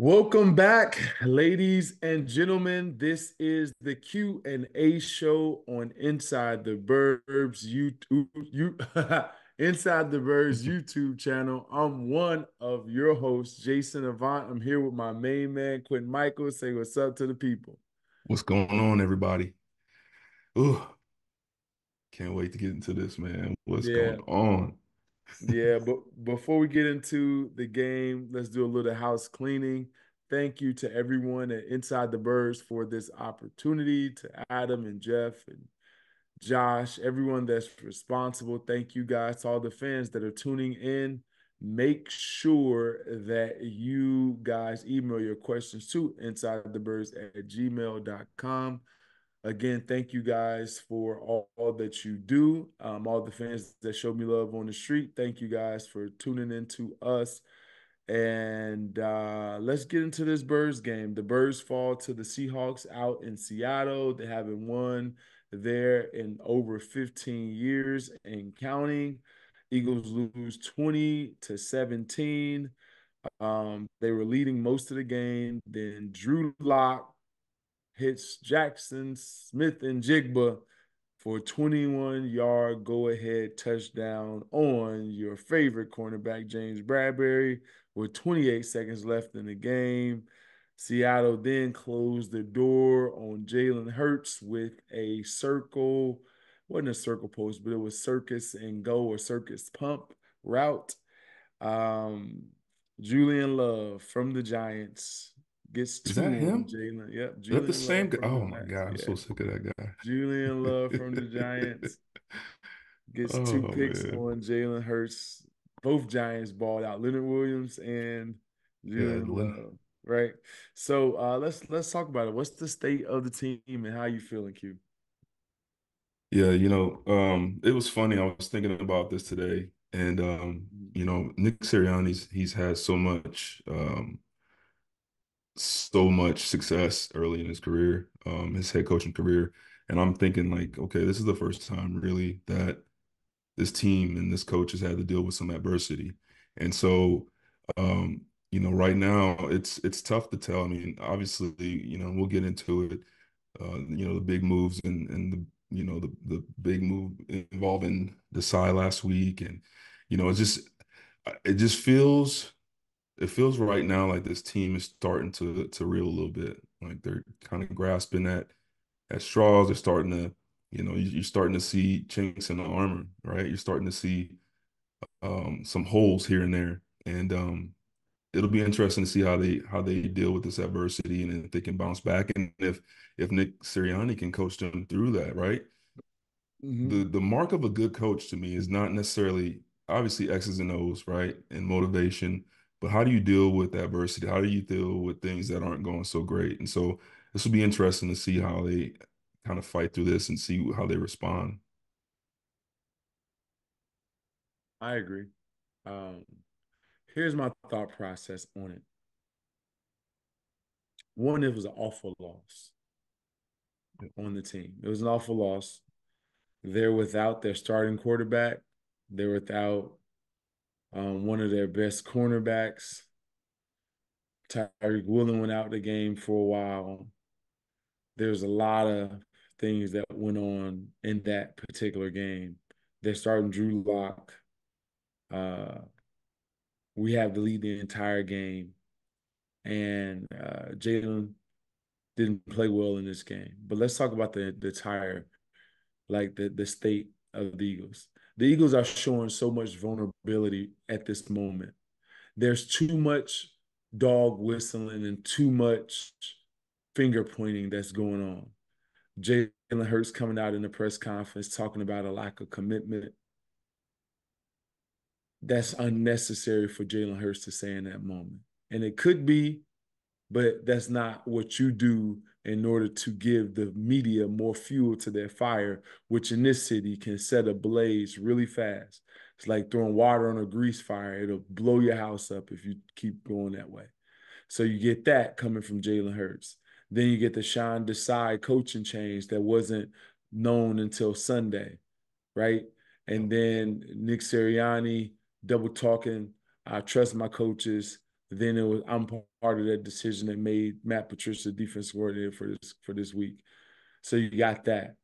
Welcome back, ladies and gentlemen. This is the Q and A show on Inside the Birds YouTube. You, Inside the Birds YouTube channel. I'm one of your hosts, Jason Avant. I'm here with my main man, Quintin Mikell. Say what's up to the people. What's going on, everybody? Ooh, can't wait to get into this, man. What's yeah. going on? Yeah, but before we get into the game, let's do a little house cleaning. Thank you to everyone at Inside the Birds for this opportunity, to Adam and Jeff and Josh, everyone that's responsible. Thank you guys, to all the fans that are tuning in. Make sure that you guys email your questions to insidethebirds at gmail.com. Again, thank you guys for all, all that you do. Um, all the fans that show me love on the street. Thank you guys for tuning in to us. And uh, let's get into this Birds game. The Birds fall to the Seahawks out in Seattle. They haven't won there in over 15 years and counting. Eagles lose 20 to 17. Um, they were leading most of the game. Then Drew Lock hits Jackson Smith and Jigba for a 21 yard go ahead touchdown on your favorite cornerback, James Bradberry, with 28 seconds left in the game. Seattle then closed the door on Jalen Hurts with a circle, wasn't a circle post, but it was circus and go or circus pump route. Um, Julian Love from the Giants gets. Is that him? Jalen. Yep. Is that the same guy? Oh my god, I'm yeah. so sick of that guy. Julian Love from the Giants gets oh, two picks man. on Jalen Hurts. Both Giants balled out. Leonard Williams and Julian yeah, Love. Right. So uh, let's let's talk about it. What's the state of the team and how you feeling, Q? Yeah, you know, um, it was funny. I was thinking about this today, and um, you know, Nick Sirianni's he's had so much um, so much success early in his career, um, his head coaching career. And I'm thinking like, okay, this is the first time really that this team and this coach has had to deal with some adversity. And so, um, you know, right now it's it's tough to tell. I mean, obviously, you know, we'll get into it. Uh, you know, the big moves and and the you know the the big move involving Desai last week, and you know, it just it just feels it feels right now like this team is starting to to reel a little bit. Like they're kind of grasping at at straws. They're starting to, you know, you're starting to see chinks in the armor, right? You're starting to see um, some holes here and there, and um, it'll be interesting to see how they how they deal with this adversity and if they can bounce back, and if if Nick Sirianni can coach them through that, right? Mm-hmm. The the mark of a good coach to me is not necessarily obviously X's and O's, right, and motivation but how do you deal with adversity? How do you deal with things that aren't going so great? And so this will be interesting to see how they kind of fight through this and see how they respond. I agree. Um, here's my thought process on it. One, it was an awful loss on the team. It was an awful loss. They're without their starting quarterback. They're without um, one of their best cornerbacks. Tariq Woolen went out the game for a while. There's a lot of things that went on in that particular game. They're starting Drew Lock. Uh, we have to lead the entire game. And uh, Jalen didn't play well in this game. But let's talk about the the entire, like the the state of the Eagles the Eagles are showing so much vulnerability at this moment. There's too much dog whistling and too much finger pointing that's going on. Jalen Hurts coming out in the press conference talking about a lack of commitment. That's unnecessary for Jalen Hurts to say in that moment. And it could be, but that's not what you do in order to give the media more fuel to their fire, which in this city can set a blaze really fast. It's like throwing water on a grease fire. It'll blow your house up if you keep going that way. So you get that coming from Jalen Hurts. Then you get the Sean Desai coaching change that wasn't known until Sunday, right? And then Nick Sirianni double talking. I trust my coaches. Then it was I'm part of that decision that made Matt Patricia defense coordinator for this for this week. So you got that.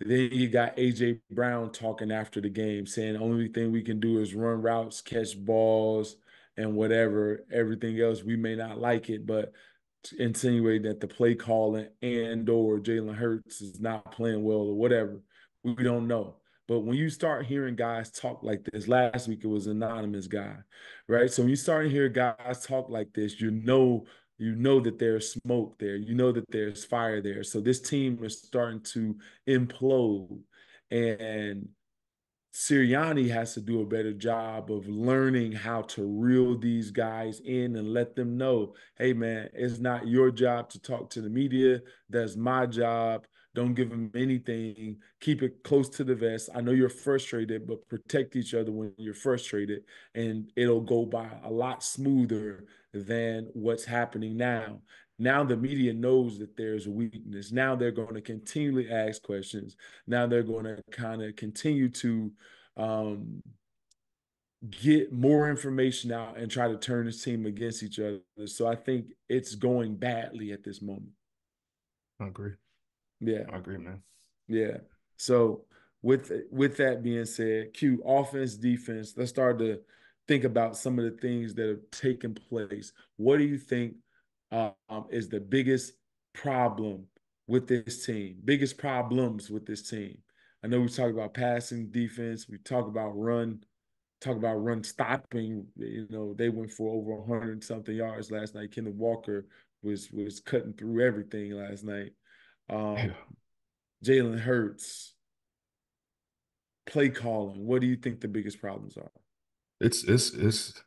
Then you got AJ Brown talking after the game, saying the only thing we can do is run routes, catch balls, and whatever. Everything else we may not like it, but insinuating that the play calling and or Jalen Hurts is not playing well or whatever. We don't know. But when you start hearing guys talk like this, last week it was anonymous guy, right? So when you start to hear guys talk like this, you know you know that there's smoke there. You know that there's fire there. So this team is starting to implode. And Sirianni has to do a better job of learning how to reel these guys in and let them know, hey man, it's not your job to talk to the media. That's my job. Don't give them anything. Keep it close to the vest. I know you're frustrated, but protect each other when you're frustrated, and it'll go by a lot smoother than what's happening now. Now the media knows that there's a weakness. Now they're going to continually ask questions. Now they're going to kind of continue to um, get more information out and try to turn this team against each other. So I think it's going badly at this moment. I agree. Yeah. I agree, man. Yeah. So with with that being said, Q offense, defense, let's start to think about some of the things that have taken place. What do you think um, is the biggest problem with this team? Biggest problems with this team? I know we talk about passing defense, we talk about run, talk about run stopping. You know, they went for over 100 something yards last night. Kenneth Walker was was cutting through everything last night. Um. Jalen Hurts, play calling. What do you think the biggest problems are? It's it's it's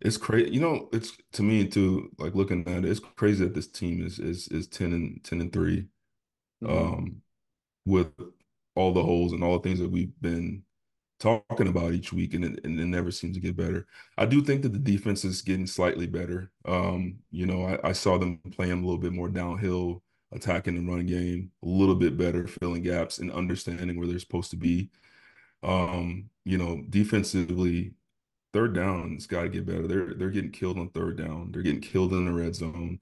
it's crazy. You know, it's to me too. Like looking at it, it's crazy that this team is is is ten and ten and 3 mm-hmm. um, with all the holes and all the things that we've been talking about each week, and it, and it never seems to get better. I do think that the defense is getting slightly better. Um, you know, I, I saw them playing a little bit more downhill attacking the run game a little bit better, filling gaps and understanding where they're supposed to be. Um, you know, defensively, third down has got to get better. They're they're getting killed on third down. They're getting killed in the red zone.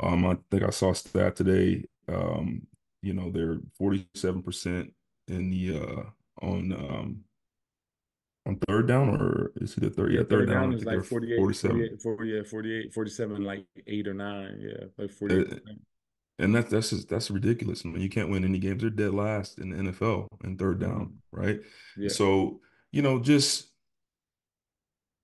Um, I think I saw a stat today. Um, you know, they're 47% in the uh on um on third down or is it a third? Yeah, third, third down, down is like 48, 47. 48, 48, 48, 47, like eight or nine. Yeah, like 48. Uh, and that's that's just, that's ridiculous. I mean, you can't win any games. They're dead last in the NFL in third down, mm-hmm. right? Yeah. So you know, just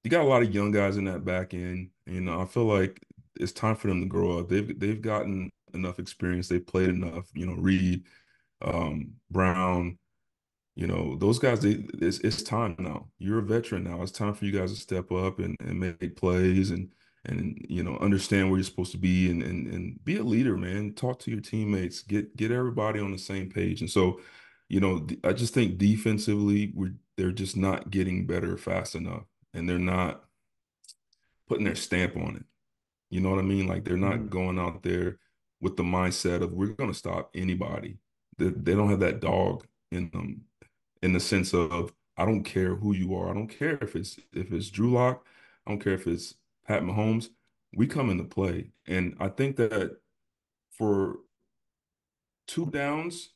you got a lot of young guys in that back end. You know, I feel like it's time for them to grow up. They've they've gotten enough experience. They've played enough. You know, Reed, um, Brown. You know, those guys. They, it's it's time now. You're a veteran now. It's time for you guys to step up and and make plays and and you know understand where you're supposed to be and and and be a leader man. Talk to your teammates. Get get everybody on the same page. And so you know i just think defensively we're they're just not getting better fast enough and they're not putting their stamp on it. You know what i mean? Like they're not mm-hmm. going out there with the mindset of we're going to stop anybody. They, they don't have that dog in them in the sense of i don't care who you are. I don't care if it's if it's drew lock. I don't care if it's Pat Mahomes, we come into play. And I think that for two downs,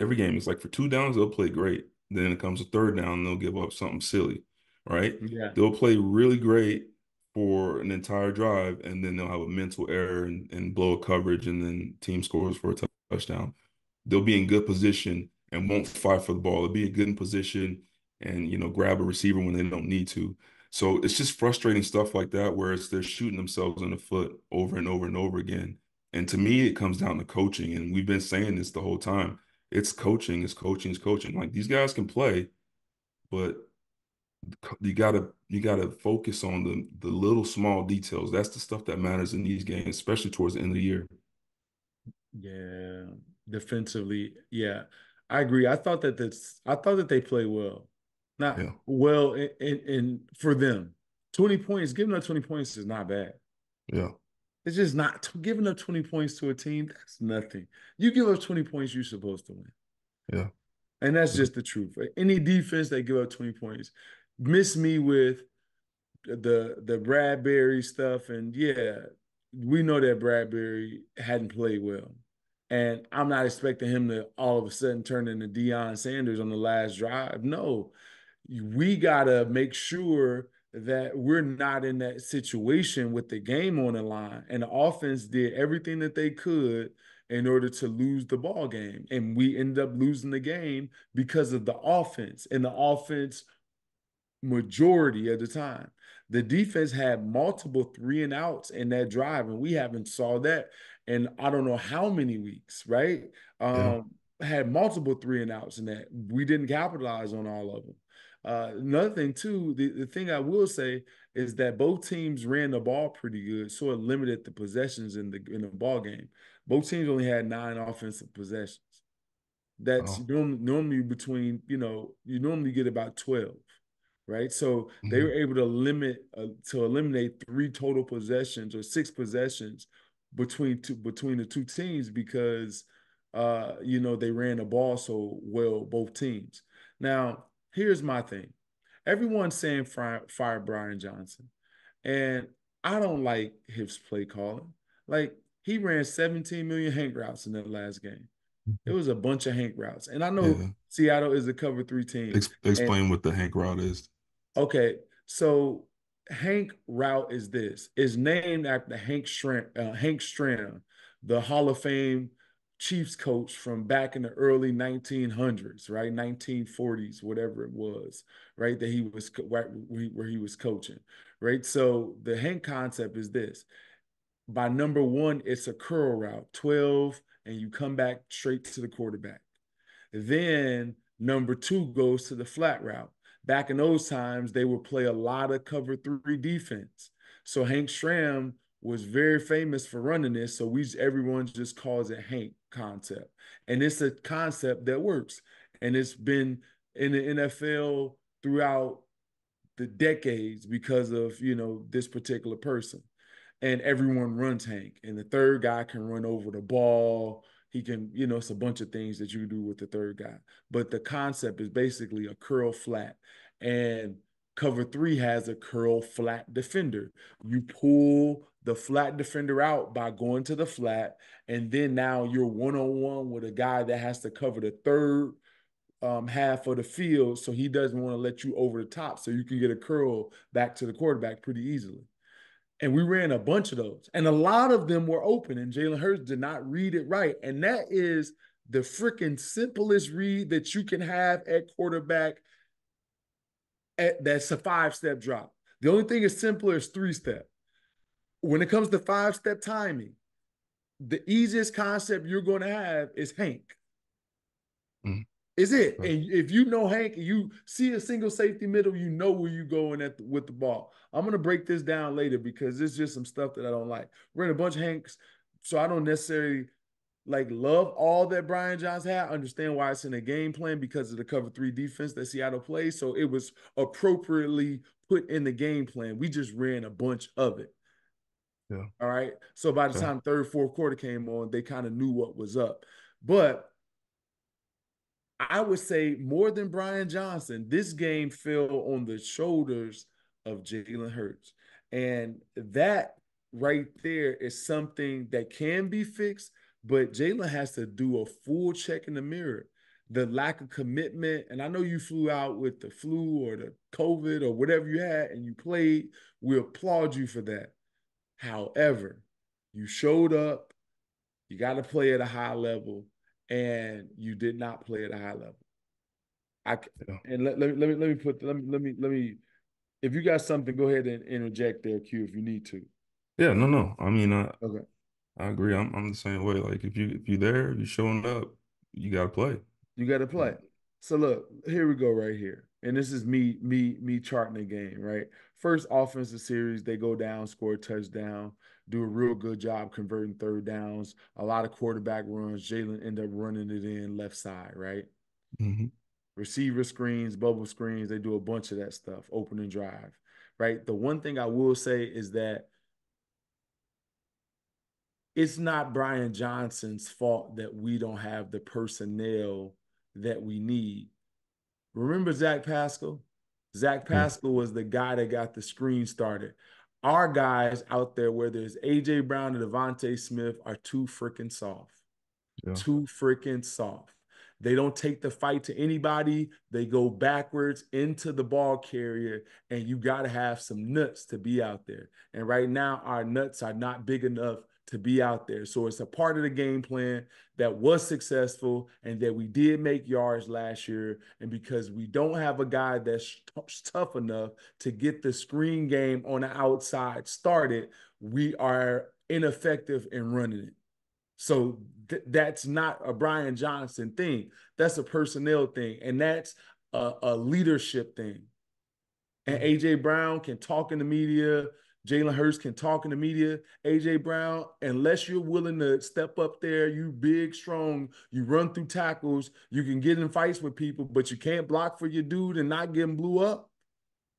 every game is like for two downs, they'll play great. Then it comes a third down, they'll give up something silly, right? Yeah. They'll play really great for an entire drive, and then they'll have a mental error and, and blow a coverage, and then team scores for a touchdown. They'll be in good position and won't fight for the ball. They'll be in good position and you know grab a receiver when they don't need to. So it's just frustrating stuff like that where it's they're shooting themselves in the foot over and over and over again. And to me, it comes down to coaching. And we've been saying this the whole time. It's coaching, it's coaching, it's coaching. Like these guys can play, but you gotta you gotta focus on the the little small details. That's the stuff that matters in these games, especially towards the end of the year. Yeah, defensively, yeah, I agree. I thought that this, I thought that they play well. Not yeah. well, and for them, twenty points, giving up twenty points is not bad. Yeah, it's just not giving up twenty points to a team. That's nothing. You give up twenty points, you're supposed to win. Yeah, and that's just the truth. Any defense that give up twenty points, miss me with the the Bradberry stuff, and yeah, we know that Bradberry hadn't played well. And I'm not expecting him to all of a sudden turn into Deion Sanders on the last drive. No, we gotta make sure that we're not in that situation with the game on the line. And the offense did everything that they could in order to lose the ball game. And we end up losing the game because of the offense. And the offense majority of the time. The defense had multiple three and outs in that drive, and we haven't saw that in I don't know how many weeks, right? Um, yeah. had multiple three and outs in that. We didn't capitalize on all of them. Uh, another thing too, the, the thing I will say is that both teams ran the ball pretty good, so it limited the possessions in the in the ball game. Both teams only had nine offensive possessions. That's oh. normally, normally between you know you normally get about twelve, right? So mm-hmm. they were able to limit uh, to eliminate three total possessions or six possessions between two between the two teams because uh you know they ran the ball so well both teams. Now here's my thing. Everyone's saying fire, fire Brian Johnson. And I don't like his play calling. Like he ran 17 million hank routes in that last game. It was a bunch of hank routes. And I know yeah. Seattle is a cover three team. Ex- explain and, what the hank route is. Okay. So Hank route is this. Is named after Hank Stram, uh, Hank Stram, the Hall of Fame Chiefs coach from back in the early 1900s, right? 1940s, whatever it was, right? That he was where he was coaching, right? So the Hank concept is this. By number one, it's a curl route, 12, and you come back straight to the quarterback. Then number two goes to the flat route. Back in those times, they would play a lot of cover three defense. So Hank Stram was very famous for running this. So we everyone just calls it Hank concept. And it's a concept that works. And it's been in the NFL throughout the decades because of, you know, this particular person. And everyone runs Hank. And the third guy can run over the ball. He can, you know, it's a bunch of things that you do with the third guy. But the concept is basically a curl flat. And cover three has a curl flat defender. You pull the flat defender out by going to the flat, and then now you're one on one with a guy that has to cover the third um, half of the field, so he doesn't want to let you over the top, so you can get a curl back to the quarterback pretty easily. And we ran a bunch of those, and a lot of them were open, and Jalen Hurts did not read it right, and that is the freaking simplest read that you can have at quarterback. At, that's a five step drop. The only thing is simpler is three step when it comes to five step timing, the easiest concept you're going to have is Hank. Mm. Is it? Right. And if you know Hank you see a single safety middle, you know where you're going at the, with the ball. I'm going to break this down later because it's just some stuff that I don't like. We're in a bunch of Hanks, so I don't necessarily like love all that Brian Johnson had. understand why it's in a game plan because of the cover three defense that Seattle plays. So it was appropriately put in the game plan. We just ran a bunch of it. Yeah. All right. So by the yeah. time third, fourth quarter came on, they kind of knew what was up. But I would say more than Brian Johnson, this game fell on the shoulders of Jalen Hurts. And that right there is something that can be fixed, but Jalen has to do a full check in the mirror. The lack of commitment, and I know you flew out with the flu or the COVID or whatever you had and you played. We applaud you for that. However, you showed up, you got to play at a high level, and you did not play at a high level. I and let, let, me let me let me put let me let me let me if you got something, go ahead and interject there, Q, if you need to. Yeah, no, no. I mean, I, okay. I agree. I'm I'm the same way. Like if you if you're there, you're showing up, you gotta play. You gotta play. So look, here we go right here. And this is me, me, me charting the game, right? First offensive series, they go down, score a touchdown, do a real good job converting third downs. A lot of quarterback runs. Jalen end up running it in left side, right? Mm-hmm. Receiver screens, bubble screens, they do a bunch of that stuff, opening drive, right? The one thing I will say is that it's not Brian Johnson's fault that we don't have the personnel that we need. Remember Zach Pascal? Zach mm. Pascal was the guy that got the screen started. Our guys out there, whether it's AJ Brown and DeVonta Smith, are too freaking soft. Yeah. Too freaking soft. They don't take the fight to anybody. They go backwards into the ball carrier, and you got to have some nuts to be out there. And right now, our nuts are not big enough to be out there. So it's a part of the game plan that was successful and that we did make yards last year. And because we don't have a guy that's tough enough to get the screen game on the outside started, we are ineffective in running it. So th- that's not a Brian Johnson thing. That's a personnel thing. And that's a, a leadership thing. And mm-hmm. AJ Brown can talk in the media. Jalen Hurts can talk in the media. AJ Brown, unless you're willing to step up there, you big, strong, you run through tackles, you can get in fights with people, but you can't block for your dude and not get him blew up.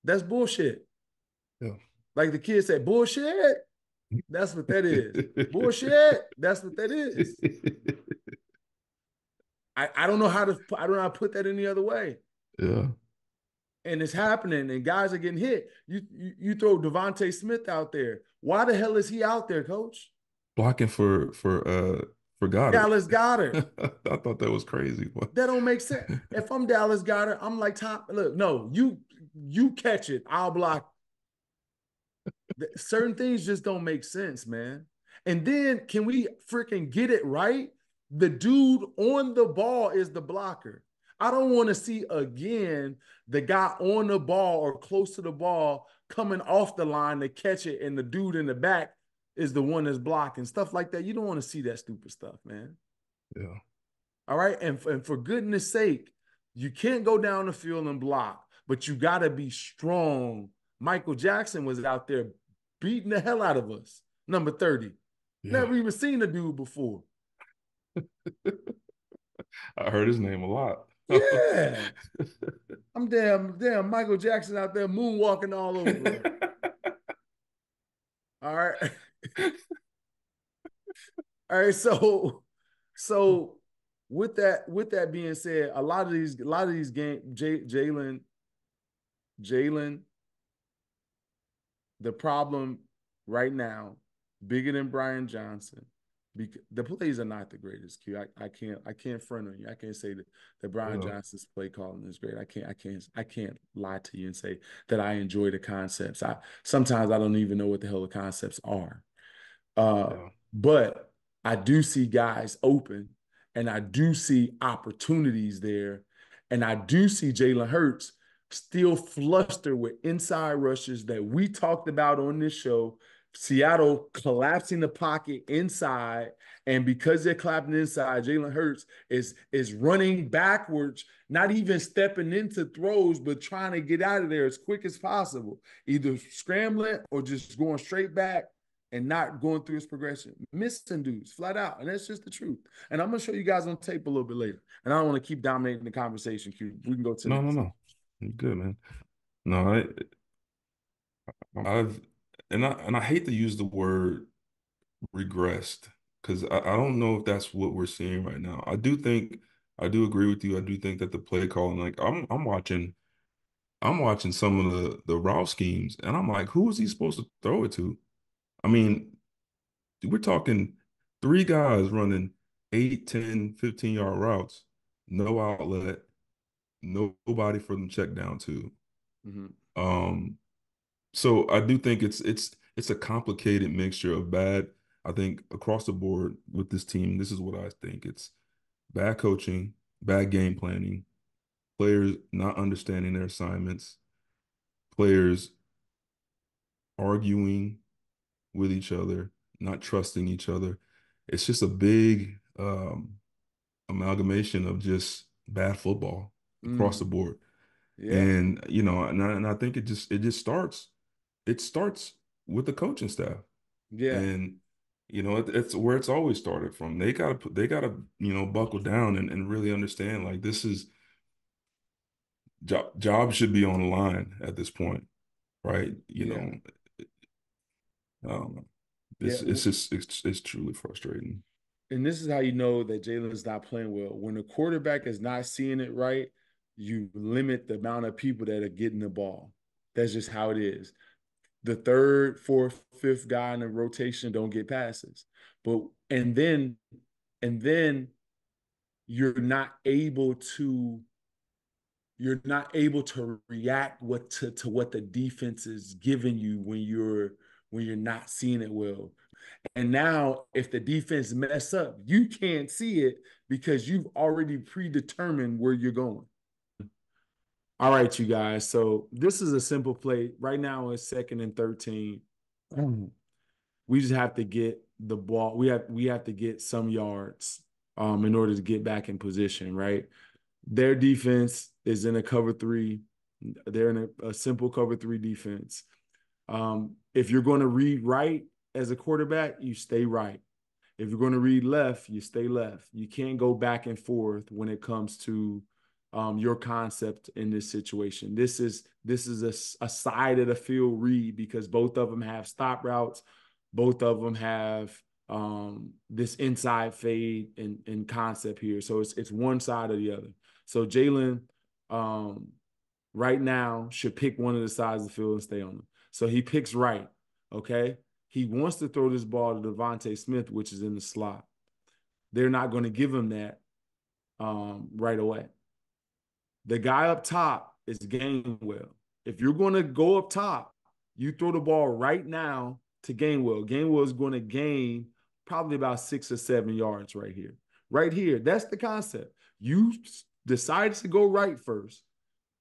That's bullshit. Yeah. Like the kid said, bullshit. That's what that is. bullshit. That's what that is. I, I don't know how to I don't know how to put that any other way. Yeah and it's happening and guys are getting hit. You you, you throw DeVonta Smith out there. Why the hell is he out there, coach? Blocking for for uh for Goedert. Dallas Goedert. I thought that was crazy. That don't make sense. if I'm Dallas Goedert, I'm like Tom. Look, no, you you catch it, I'll block. Certain things just don't make sense, man. And then can we freaking get it right? The dude on the ball is the blocker. I don't want to see again the guy on the ball or close to the ball coming off the line to catch it, and the dude in the back is the one that's blocking stuff like that. You don't want to see that stupid stuff, man. Yeah. All right. And, and for goodness sake, you can't go down the field and block, but you got to be strong. Michael Jackson was out there beating the hell out of us. Number 30. Yeah. Never even seen the dude before. I heard his name a lot. Yeah. I'm damn, damn Michael Jackson out there moonwalking all over. all right. all right. So, so with that, with that being said, a lot of these, a lot of these games, Jalen, Jalen, the problem right now, bigger than Brian Johnson, because the plays are not the greatest. Q. I, I can't I can't front on you. I can't say that, that Brian Johnson's play calling is great. I can't I can't I can't lie to you and say that I enjoy the concepts. I sometimes I don't even know what the hell the concepts are. Uh, yeah. but I do see guys open and I do see opportunities there. And I do see Jalen Hurts still flustered with inside rushes that we talked about on this show Seattle collapsing the pocket inside, and because they're clapping inside, Jalen Hurts is is running backwards, not even stepping into throws, but trying to get out of there as quick as possible, either scrambling or just going straight back and not going through his progression, missing dudes flat out, and that's just the truth. And I'm gonna show you guys on tape a little bit later. And I don't want to keep dominating the conversation. Q. We can go to no, no, no. You're good, man. No, I, I've and I and I hate to use the word regressed because I, I don't know if that's what we're seeing right now. I do think I do agree with you. I do think that the play calling, like I'm I'm watching, I'm watching some of the the route schemes, and I'm like, who is he supposed to throw it to? I mean, we're talking three guys running 8, 10, 15 yard routes, no outlet, nobody for them check down to. Mm-hmm. Um, so I do think it's it's it's a complicated mixture of bad. I think across the board with this team, this is what I think. It's bad coaching, bad game planning, players not understanding their assignments, players arguing with each other, not trusting each other. It's just a big um, amalgamation of just bad football across mm. the board. Yeah. And you know, and I, and I think it just it just starts it starts with the coaching staff. Yeah. And you know, it, it's where it's always started from. They gotta put they gotta, you know, buckle down and, and really understand like this is job job should be on the line at this point. Right. You yeah. know. I don't know. It's yeah. it's just it's it's truly frustrating. And this is how you know that Jalen's not playing well. When the quarterback is not seeing it right, you limit the amount of people that are getting the ball. That's just how it is. The third, fourth, fifth guy in the rotation don't get passes. But and then and then you're not able to you're not able to react what to, to what the defense is giving you when you're when you're not seeing it well. And now if the defense mess up, you can't see it because you've already predetermined where you're going. All right, you guys. So this is a simple play. Right now it's second and 13. We just have to get the ball. We have we have to get some yards um, in order to get back in position, right? Their defense is in a cover three. They're in a, a simple cover three defense. Um, if you're going to read right as a quarterback, you stay right. If you're going to read left, you stay left. You can't go back and forth when it comes to um, your concept in this situation. This is this is a, a side of the field read because both of them have stop routes, both of them have um, this inside fade and, concept here. So it's it's one side or the other. So Jalen um, right now should pick one of the sides of the field and stay on them. So he picks right. Okay. He wants to throw this ball to DeVonta Smith, which is in the slot. They're not going to give him that um, right away. The guy up top is Gainwell. If you're going to go up top, you throw the ball right now to Gainwell. Gainwell is going to gain probably about six or seven yards right here. Right here. That's the concept. You decide to go right first.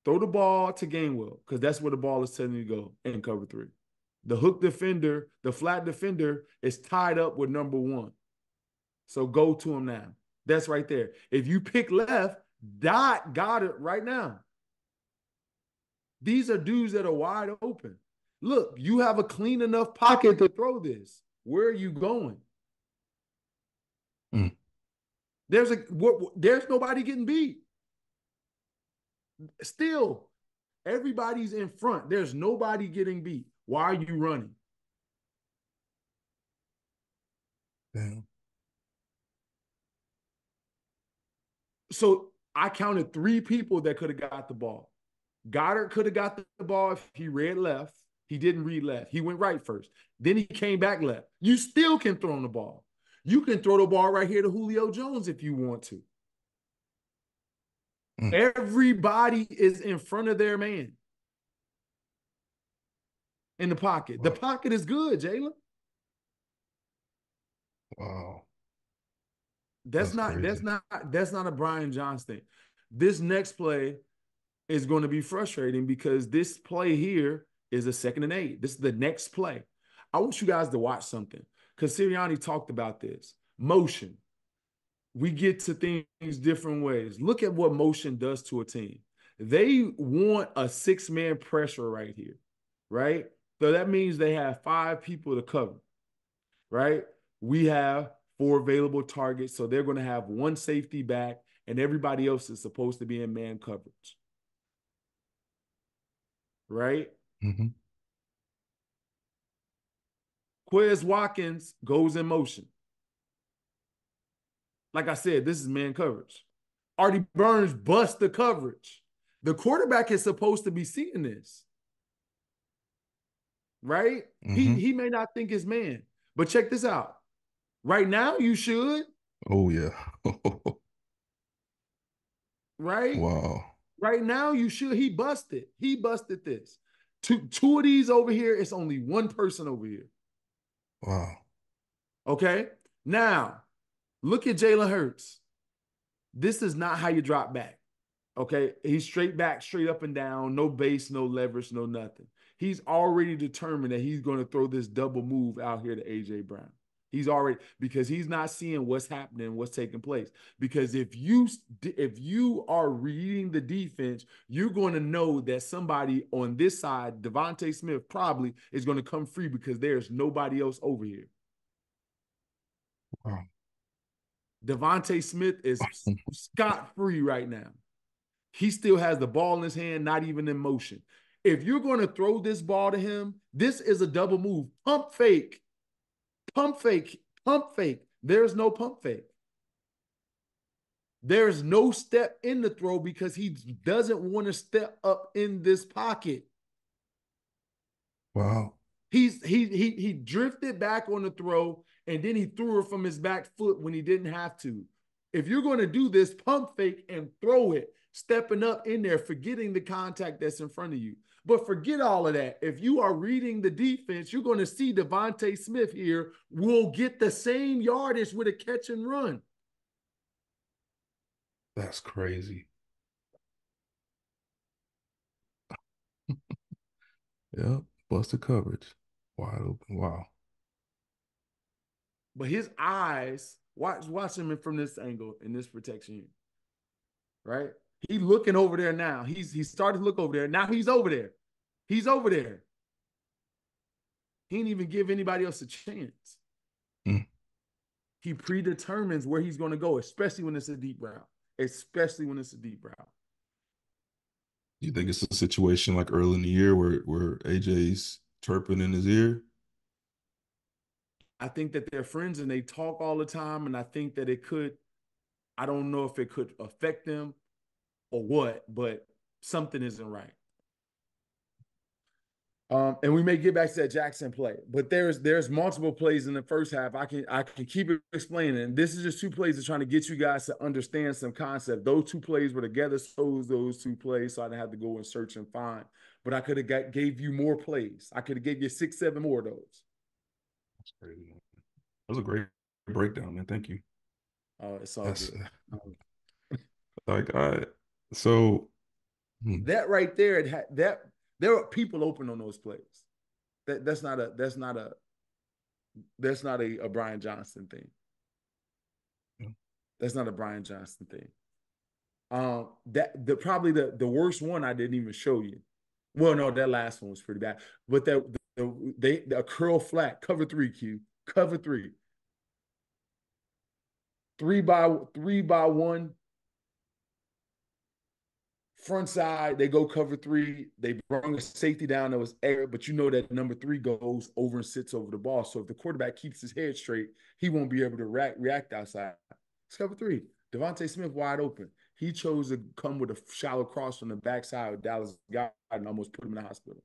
Throw the ball to Gainwell because that's where the ball is telling you to go in cover three. The hook defender, the flat defender is tied up with number one. So go to him now. That's right there. If you pick left, Dot got it right now. These are dudes that are wide open. Look, you have a clean enough pocket to throw this. Where are you going? Mm. There's a what, there's nobody getting beat. Still, everybody's in front. There's nobody getting beat. Why are you running? Damn. So I counted three people that could have got the ball. Goedert could have got the ball if he read left. He didn't read left. He went right first. Then he came back left. You still can throw on the ball. You can throw the ball right here to Julio Jones if you want to. Mm. Everybody is in front of their man in the pocket. Wow. The pocket is good, Jalen. Wow. That's, that's not crazy. that's not that's not a Brian Johnson thing. This next play is going to be frustrating because this play here is a second and eight. This is the next play. I want you guys to watch something because Sirianni talked about this motion. We get to things different ways. Look at what motion does to a team. They want a six man pressure right here, right? So that means they have five people to cover, right? We have four available targets. So they're going to have one safety back, and everybody else is supposed to be in man coverage. Right? Mm-hmm. Quez Watkins goes in motion. Like I said, this is man coverage. Artie Burns busts the coverage. The quarterback is supposed to be seeing this. Right? Mm-hmm. He he may not think it's man. But check this out. Right now, you should. Oh yeah. right. Wow. Right now, you should. He busted. He busted this. Two two of these over here. It's only one person over here. Wow. Okay. Now, look at Jalen Hurts. This is not how you drop back. Okay. He's straight back, straight up and down, no base, no leverage, no nothing. He's already determined that he's going to throw this double move out here to AJ Brown. He's already because he's not seeing what's happening, what's taking place. Because if you if you are reading the defense, you're going to know that somebody on this side, DeVonta Smith, probably is going to come free because there's nobody else over here. Wow. DeVonta Smith is scot free right now. He still has the ball in his hand, not even in motion. If you're going to throw this ball to him, this is a double move. Pump fake Pump fake, pump fake. There's no pump fake. There's no step in the throw because he doesn't want to step up in this pocket. Wow. He's he he he drifted back on the throw and then he threw it from his back foot when he didn't have to. If you're going to do this, pump fake and throw it, stepping up in there, forgetting the contact that's in front of you. But forget all of that. If you are reading the defense, you're going to see DeVonta Smith here will get the same yardage with a catch and run. That's crazy. yep, busted coverage. Wide open. Wow. But his eyes, watch watch him from this angle in this protection. Right? He looking over there now. He's he started to look over there. Now he's over there. He's over there. He didn't even give anybody else a chance. Mm. He predetermines where he's going to go, especially when it's a deep route. Especially when it's a deep route. You think it's a situation like early in the year where where AJ's chirping in his ear? I think that they're friends and they talk all the time, and I think that it could. I don't know if it could affect them or what, but something isn't right. Um, and we may get back to that Jackson play, but there's there's multiple plays in the first half. I can I can keep explaining. This is just two plays of trying to get you guys to understand some concept. Those two plays were together, so those two plays, so I didn't have to go and search and find. But I could have got gave you more plays. I could have gave you six, seven more of those. That's crazy. Man. That was a great breakdown, man. Thank you. Oh, it's all That's, good. like I so hmm. that right there, it had that there are people open on those plays. That that's not a that's not a that's not a, a Brian Johnson thing. Yeah. That's not a Brian Johnson thing. Um, that the probably the the worst one I didn't even show you. Well, no, that last one was pretty bad. But that the, they a curl flat cover three Q cover three three by three by one front side, they go cover three. They bring a safety down that was air, but you know that number three goes over and sits over the ball. So if the quarterback keeps his head straight, he won't be able to react, react outside. It's cover three. DeVonta Smith wide open. He chose to come with a shallow cross from the backside of Dallas guy and almost put him in the hospital.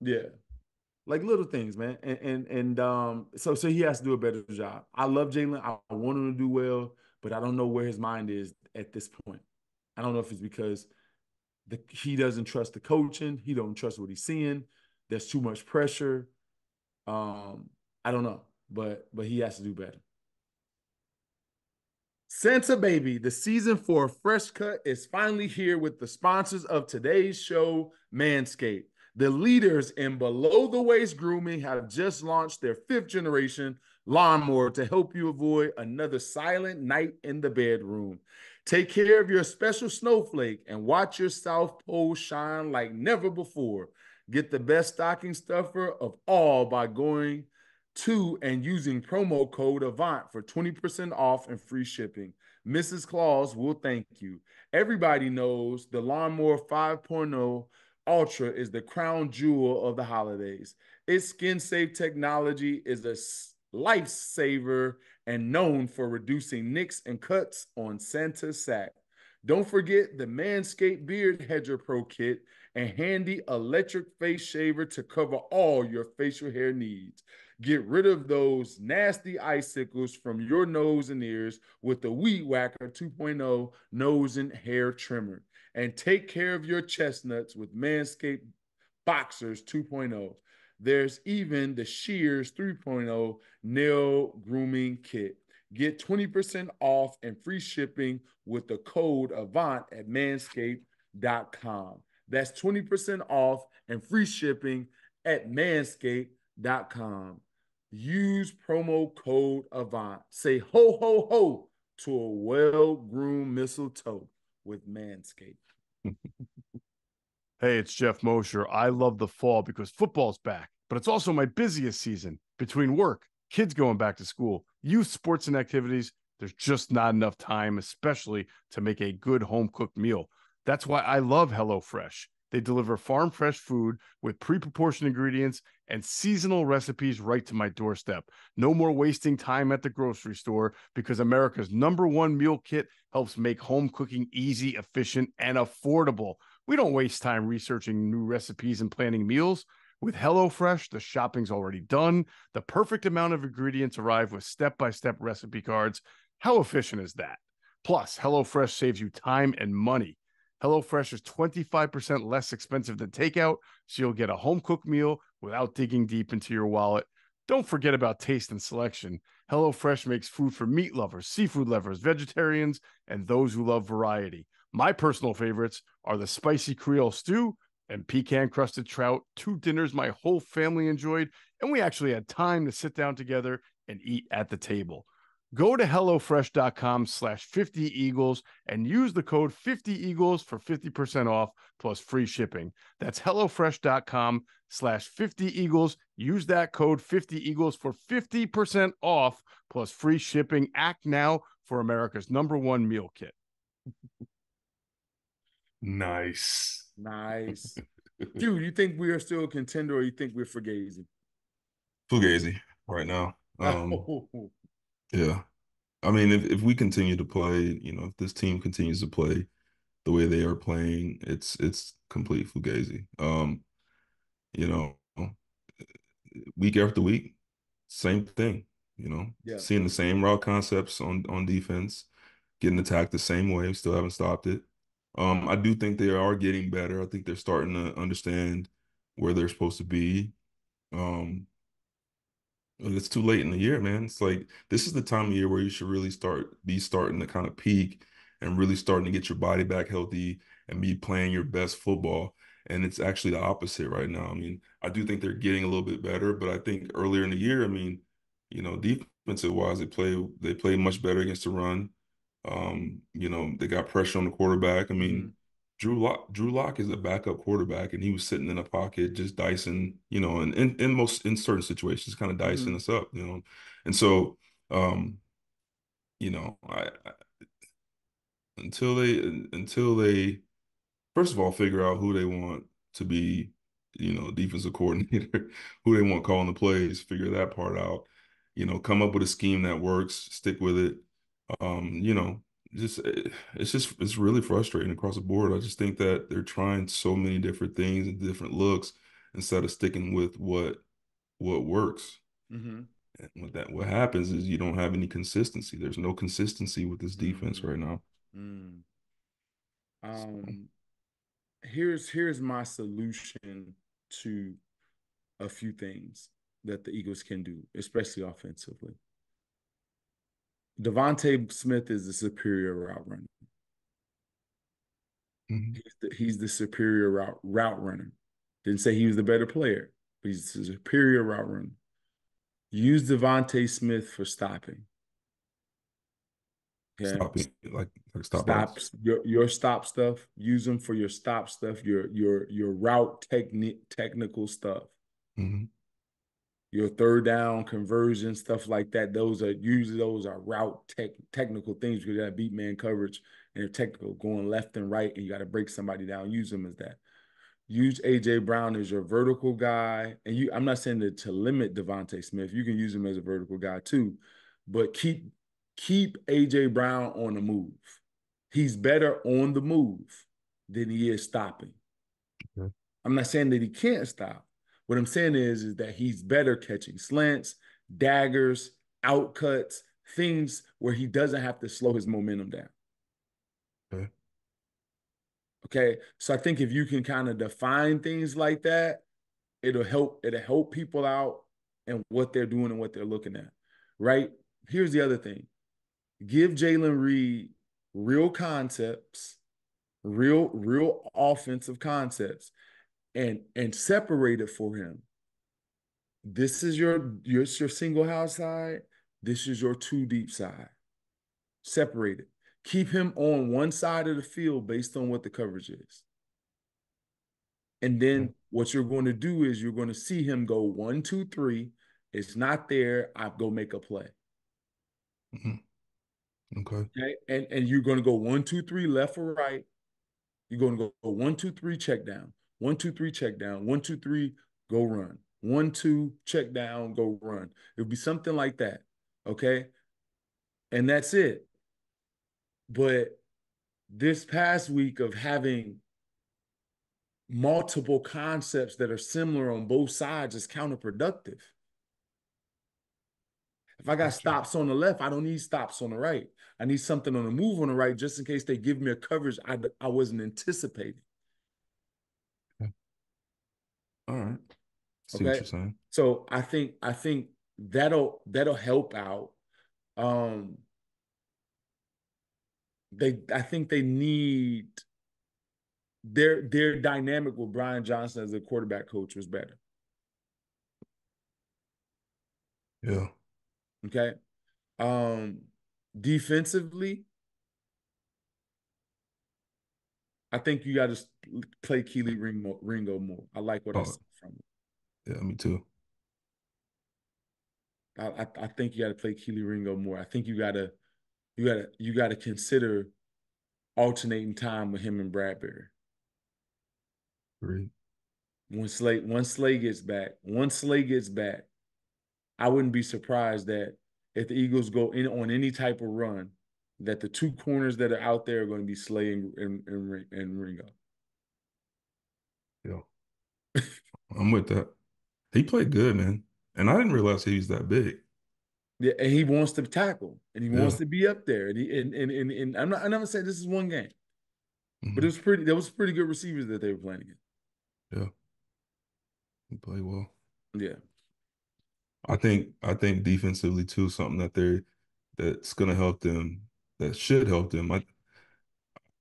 Yeah. Like little things, man. And and and um, so so he has to do a better job. I love Jalen. I want him to do well but I don't know where his mind is at this point. I don't know if it's because the, he doesn't trust the coaching, he don't trust what he's seeing. There's too much pressure. Um, I don't know, but but he has to do better. Santa Baby, the season for Fresh Cut is finally here with the sponsors of today's show, Manscaped. The leaders in below the waist grooming have just launched their fifth generation lawnmower to help you avoid another silent night in the bedroom. Take care of your special snowflake and watch your South Pole shine like never before. Get the best stocking stuffer of all by going to and using promo code Avant for 20% off and free shipping. Mrs. Claus will thank you. Everybody knows the Lawnmower 5.0 Ultra is the crown jewel of the holidays. Its skin safe technology is a lifesaver and known for reducing nicks and cuts on Santa's sack. Don't forget the Manscaped Beard Hedger Pro Kit and handy electric face shaver to cover all your facial hair needs. Get rid of those nasty icicles from your nose and ears with the Weed Whacker 2.0 nose and hair trimmer. And take care of your chestnuts with Manscaped Boxers 2.0. There's even the Shears 3.0 nail grooming kit. Get 20% off and free shipping with the code AVANT at manscaped.com. That's 20% off and free shipping at manscaped.com. Use promo code AVANT. Say ho, ho, ho to a well groomed mistletoe with Manscaped. Hey, it's Jeff Mosher. I love the fall because football's back, but it's also my busiest season between work, kids going back to school, youth sports and activities. There's just not enough time, especially to make a good home cooked meal. That's why I love HelloFresh. They deliver farm fresh food with pre proportioned ingredients and seasonal recipes right to my doorstep. No more wasting time at the grocery store because America's number one meal kit helps make home cooking easy, efficient, and affordable. We don't waste time researching new recipes and planning meals. With HelloFresh, the shopping's already done. The perfect amount of ingredients arrive with step by step recipe cards. How efficient is that? Plus, HelloFresh saves you time and money. HelloFresh is 25% less expensive than takeout, so you'll get a home cooked meal without digging deep into your wallet. Don't forget about taste and selection. HelloFresh makes food for meat lovers, seafood lovers, vegetarians, and those who love variety. My personal favorites are the spicy Creole stew and pecan crusted trout, two dinners my whole family enjoyed, and we actually had time to sit down together and eat at the table. Go to HelloFresh.com slash 50 Eagles and use the code 50 Eagles for 50% off plus free shipping. That's HelloFresh.com slash 50 Eagles. Use that code 50 Eagles for 50% off plus free shipping. Act now for America's number one meal kit. Nice. Nice. Dude, you think we are still a contender or you think we're Fugazi? Fugazi right now. Um, yeah. I mean, if, if we continue to play, you know, if this team continues to play the way they are playing, it's it's complete Fugazi. Um, you know, week after week, same thing, you know, Yeah. seeing the same raw concepts on on defense, getting attacked the same way, still haven't stopped it. Um, I do think they are getting better. I think they're starting to understand where they're supposed to be. Um, it's too late in the year, man. It's like this is the time of year where you should really start be starting to kind of peak and really starting to get your body back healthy and be playing your best football. And it's actually the opposite right now. I mean, I do think they're getting a little bit better, but I think earlier in the year, I mean, you know, defensive wise, they play they play much better against the run. Um, you know, they got pressure on the quarterback. I mean, Drew Lock Drew Lock is a backup quarterback, and he was sitting in a pocket just dicing, you know, and in, in most in certain situations, kind of dicing Mhm. us up, you know. And so, um, you know, I, I until they until they first of all figure out who they want to be, you know, defensive coordinator, who they want calling the plays, figure that part out, you know, come up with a scheme that works, stick with it. Um, you know, just eh, it's just it's really frustrating across the board. I just think that they're trying so many different things and different looks instead of sticking with what what works. hmm And what that what happens is you don't have any consistency. There's no consistency with this defense Mhm. right now. Mm. Um, here's here's my solution to a few things that the Eagles can do, especially offensively. DeVonta Smith is the superior route runner. Mhm. He's the, he's the superior route route runner. Didn't say he was the better player, but he's the superior route runner. Use DeVonta Smith for stopping. Okay. Stop it, like like stop. stop outs. your your stop stuff. Use them for your stop stuff. Your your your route technique technical stuff. Mhm. Your third down conversion stuff like that. Those are usually those are route tech technical things because you got beat man coverage and technical going left and right and you got to break somebody down. Use them as that. Use AJ Brown as your vertical guy, and you. I'm not saying that to limit DeVonta Smith. You can use him as a vertical guy too, but keep keep AJ Brown on the move. He's better on the move than he is stopping. Okay. I'm not saying that he can't stop. What I'm saying is, is that he's better catching slants, daggers, outcuts, things where he doesn't have to slow his momentum down. Okay. Okay. So I think if you can kind of define things like that, it'll help, it'll help people out and what they're doing and what they're looking at. Right. Here's the other thing. Give Jalen Reed real concepts, real, real offensive concepts, and and separate it for him. This is your your, your single house side. This is your two deep side. Separate it. Keep him on one side of the field based on what the coverage is. And then what you're going to do is you're going to see him go one, two, three. It's not there. I go make a play. Mhm. Okay. Okay. And and you're going to go one, two, three, left or right. You're going to go one, two, three, check down. One, two, three, check down. One, two, three, go run. one, two, check down, go run. It would be something like that. Okay. And that's it. But this past week of having multiple concepts that are similar on both sides is counterproductive. If I got gotcha. stops on the left, I don't need stops on the right. I need something on the move on the right just in case they give me a coverage I, I wasn't anticipating. All right. See okay. what you're saying. So I think I think that'll that'll help out. Um they I think they need their their dynamic with Brian Johnson as a quarterback coach was better. Yeah. Okay. Um defensively, I think you got to play Kelee Ringo, Ringo more. I like what oh. I saw from him. Yeah, me too. I, I, I think you got to play Kelee Ringo more. I think you got to you got to you got to consider alternating time with him and Bradberry. Great. When Slay once Slay gets back, once Slay gets back, I wouldn't be surprised that if the Eagles go in on any type of run, that the two corners that are out there are going to be Slay and, and, and, and Ringo. Yeah. I'm with that. He played good, man. And I didn't realize he was that big. Yeah, and he wants to tackle and he yeah. wants to be up there. And, he, and, and, and, and I'm not I never said this is one game. Mm-hmm. But it was pretty there was pretty good receivers that they were playing against. Yeah. He played well. Yeah. I think I think defensively too, something that they're that's gonna help them, that should help them.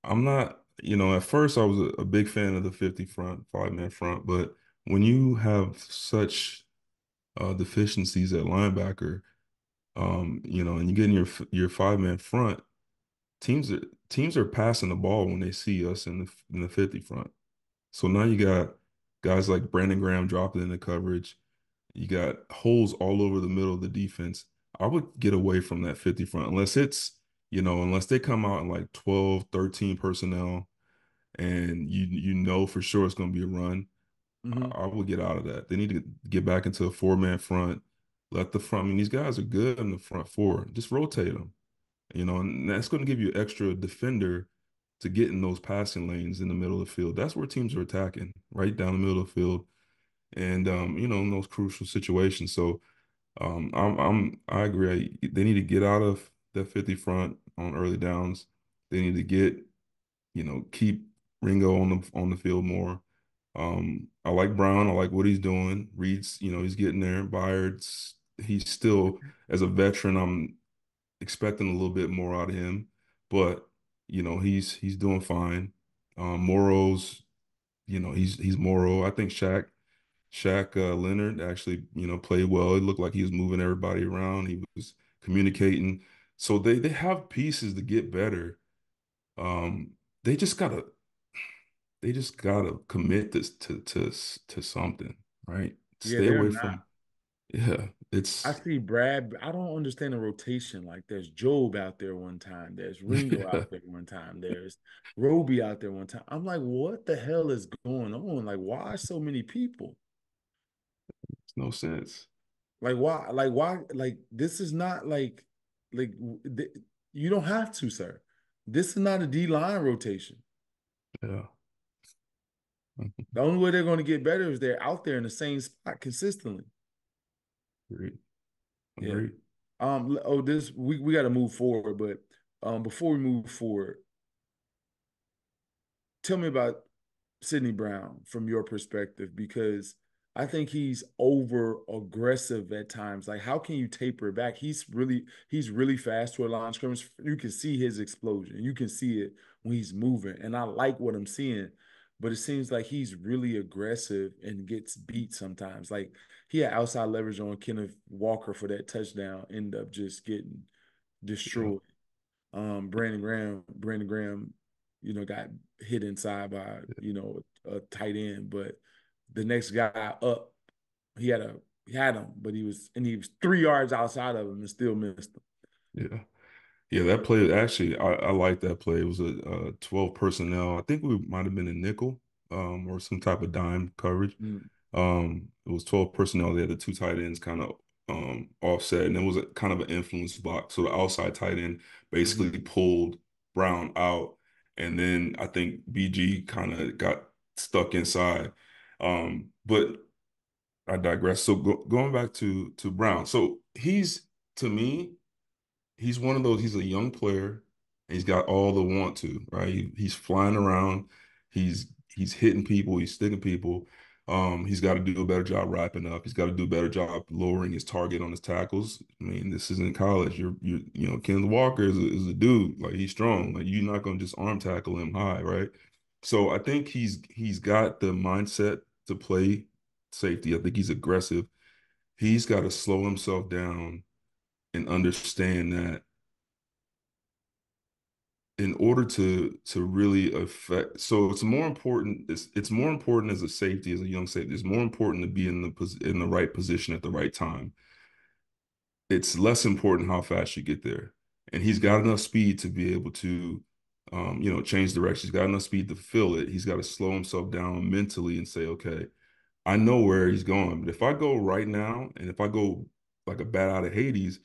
I'm not, you know, at first I was a, a big fan of the 50 front, five man front, but when you have such uh, deficiencies at linebacker, um, you know, and you get in your your five man front, teams are teams are passing the ball when they see us in the in the 50 front. So now you got guys like Brandon Graham dropping into coverage. You got holes all over the middle of the defense. I would get away from that 50 front unless it's, you know, unless they come out in like 12, 13 personnel and you you know for sure it's going to be a run. Mm-hmm. I, I would get out of that. They need to get back into a four man front. Let the front. I mean, these guys are good in the front four. Just rotate them, you know, and that's going to give you extra defender to get in those passing lanes in the middle of the field. That's where teams are attacking, right down the middle of the field and um, you know, in those crucial situations. So um, I'm, I'm I agree. They need to get out of that 50 front on early downs. They need to get, you know, keep Ringo on the on the field more. Um, I like Brown. I like what he's doing. Reed's, you know, he's getting there. Byard's, he's still as a veteran. I'm expecting a little bit more out of him, but you know, he's he's doing fine. Um, Morrow's, you know, he's he's Morrow. I think Shaq Shaq uh, Leonard actually, you know, played well. It looked like he was moving everybody around. He was communicating. So they they have pieces to get better. Um, they just gotta they just gotta commit this to to to something, right? Yeah, Stay away not. from yeah, it's I see Brad. I don't understand the rotation. Like there's Jobe out there one time, there's Ringo yeah. out there one time, there's Roby out there one time. I'm like, what the hell is going on? Like, why so many people? It's no sense. Like why? Like why? Like this is not like like you don't have to, sir. This is not a D line rotation. Yeah. the only way they're going to get better is they're out there in the same spot consistently. Agreed. Agreed. Yeah. Um. Oh, this we we got to move forward, but um, before we move forward, tell me about Sydney Brown from your perspective because I think he's over aggressive at times. Like, how can you taper it back? He's really he's really fast to a line scrimmage. You can see his explosion. You can see it when he's moving, and I like what I'm seeing. But it seems like he's really aggressive and gets beat sometimes. Like he had outside leverage on Kenneth Walker for that touchdown, end up just getting destroyed. Um, Brandon Graham, Brandon Graham, you know, got hit inside by you know a, a tight end, but the next guy up, he had a he had him, but he was and he was three yards outside of him and still missed him. Yeah. Yeah, that play actually I, I like that play. It was a, a 12 personnel. I think we might have been a nickel um, or some type of dime coverage. Mm. Um, it was 12 personnel. They had the two tight ends kind of um, offset, and it was a kind of an influence block. So the outside tight end basically mm-hmm. pulled Brown out, and then I think BG kind of got stuck inside. Um, but I digress. So go, going back to to Brown, so he's to me, he's one of those. He's a young player. He's got all the want to right. He, he's flying around. He's he's hitting people. He's sticking people. Um, he's got to do a better job wrapping up. He's got to do a better job lowering his target on his tackles. I mean, this isn't college. You're, you're you know, Ken Walker is a, is a dude. Like he's strong. Like you're not gonna just arm tackle him high, right? So I think he's he's got the mindset to play safety. I think he's aggressive. He's got to slow himself down and understand that in order to to really affect so it's more important it's, it's more important as a safety as a young safety it's more important to be in the in the right position at the right time it's less important how fast you get there and he's got enough speed to be able to um, you know change direction he's got enough speed to fill it he's got to slow himself down mentally and say okay i know where he's going but if i go right now and if i go like a bat out of hades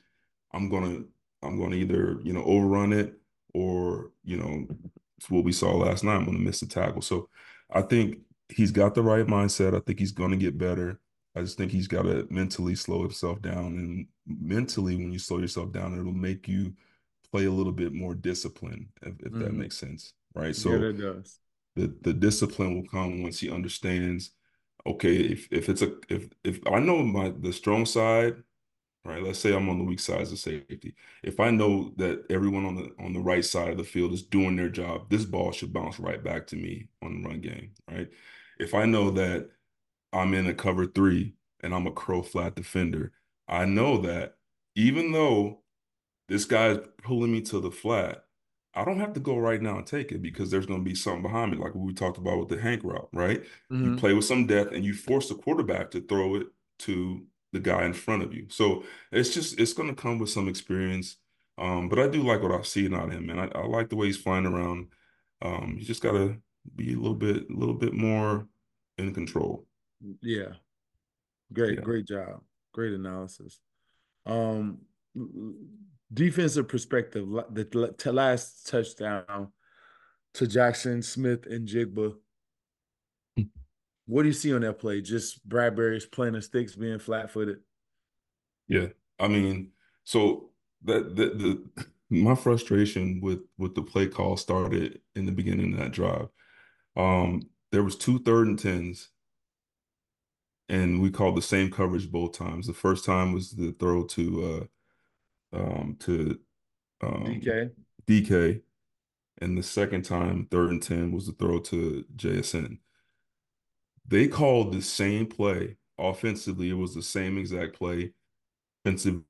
i'm gonna i'm gonna either you know overrun it or you know it's what we saw last night when he missed a tackle. So I think he's got the right mindset. I think he's to get better. I just think he's got to mentally slow himself down, and mentally, when you slow yourself down, it'll make you play a little bit more discipline, if, if mm-hmm. that makes sense, right? So yeah, it does. The the discipline will come once he understands. Okay, if if it's a if if I know my the strong side right? Let's say I'm on the weak side as a safety. If I know that everyone on the on the right side of the field is doing their job, this ball should bounce right back to me on the run game, right? If I know that I'm in a cover three and I'm a crow flat defender, I know that even though this guy is pulling me to the flat, I don't have to go right now and take it because there's going to be something behind me, like we talked about with the Hank route, right? Mm-hmm. You play with some depth and you force the quarterback to throw it to the guy in front of you. So it's just it's going to come with some experience. Um, but I do like what I've seen out of him, and I, I like the way he's flying around. Um, you just got to be a little bit a little bit more in control. Yeah, great, yeah. great job, great analysis. Um, defensive perspective, the, last touchdown to Jaxon Smith-Njigba. what do you see on that play? Just Bradberry's playing the sticks, being flat footed. Yeah, I mean, so that the, the my frustration with with the play call started in the beginning of that drive. Um, there was two third and tens, and we called the same coverage both times. The first time was the throw to uh, um, to um, DK DK, and the second time, third and ten, was the throw to JSN. They called the same play offensively. It was the same exact play. Offensive.